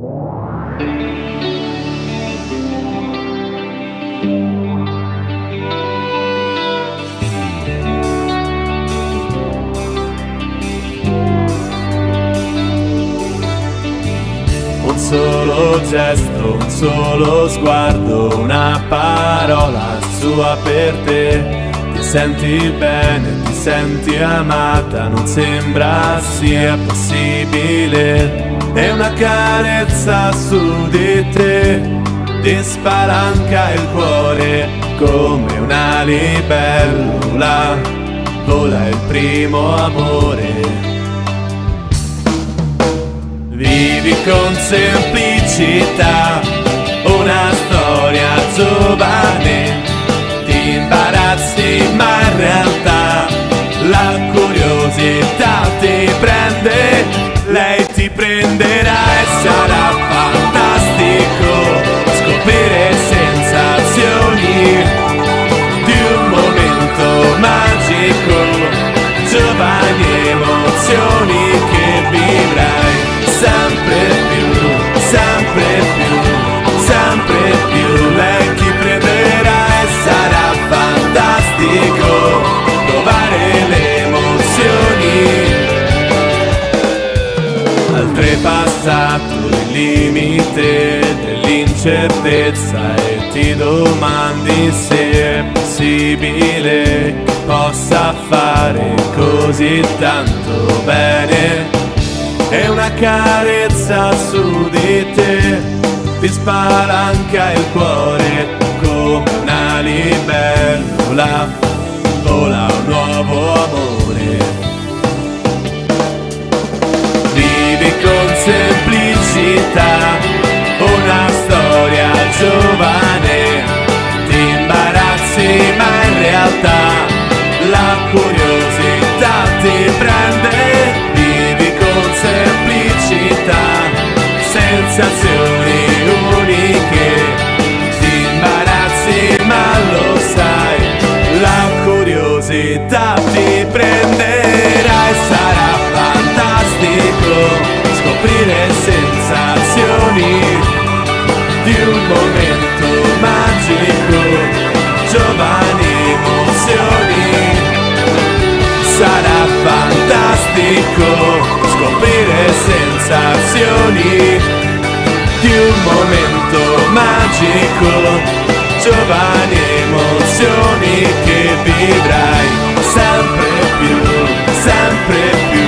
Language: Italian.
Un solo gesto, un solo sguardo, una parola sua per te. Ti senti bene, ti senti amata, non sembra sia possibile. E una carezza su di te ti spalanca il cuore come una libellula. Vola il primo amore. Vivi con semplicità una storia giovane, aprender. Oltrepassato il limite dell'incertezza e ti domandi se è possibile che possa fare così tanto bene. E una carezza su di te ti spalanca il cuore come una libellula semplicità una storia giovane sensazioni di un momento magico giovani emozioni. Sarà fantastico scoprire sensazioni di un momento magico giovani emozioni che vivrai sempre più